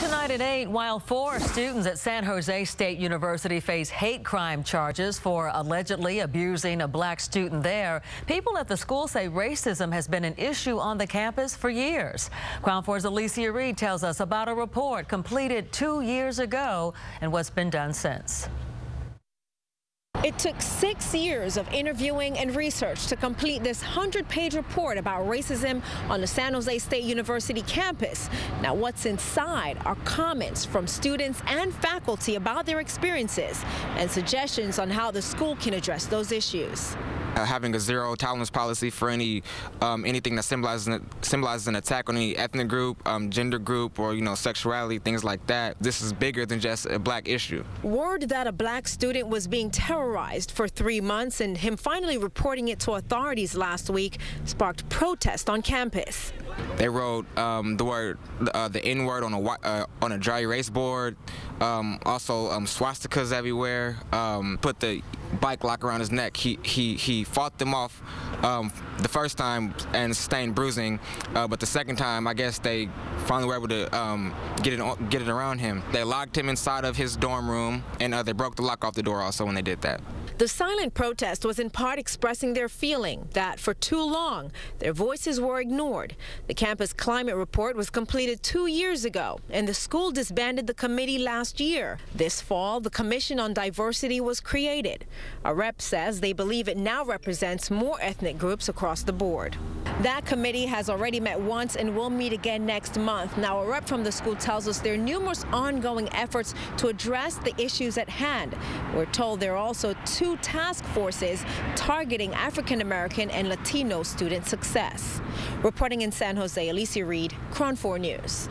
tonight at 8, while four students at San Jose State University face hate crime charges for allegedly abusing a black student there, people at the school say racism has been an issue on the campus for years. KRON 4's Alicia Reed tells us about a report completed two years ago and what's been done since. It took six years of interviewing and research to complete this 100-page report about racism on the San Jose State University campus. Now, what's inside are comments from students and faculty about their experiences and suggestions on how the school can address those issues. Uh, having a zero tolerance policy for any um, anything that symbolizes an, symbolizes an attack on any ethnic group, um, gender group, or you know sexuality, things like that. This is bigger than just a black issue. Word that a black student was being terrorized for three months and him finally reporting it to authorities last week sparked protest on campus. They wrote um, the word, uh, the N word on a uh, on a dry erase board. Um, also, um, swastikas everywhere. Um, put the bike lock around his neck. He he he fought them off um, the first time and sustained bruising, uh, but the second time, I guess they finally were able to um, get it get it around him. They locked him inside of his dorm room, and uh, they broke the lock off the door also when they did that. The silent protest was in part expressing their feeling that for too long their voices were ignored. The campus climate report was completed two years ago, and the school disbanded the committee last year. This fall, the Commission on Diversity was created. A rep says they believe it now represents more ethnic groups across the board. That committee has already met once and will meet again next month. Now, a rep from the school tells us there are numerous ongoing efforts to address the issues at hand. We're told there are also two task forces targeting African American and Latino student success. Reporting in San Jose, Alicia Reed, KRON 4 News.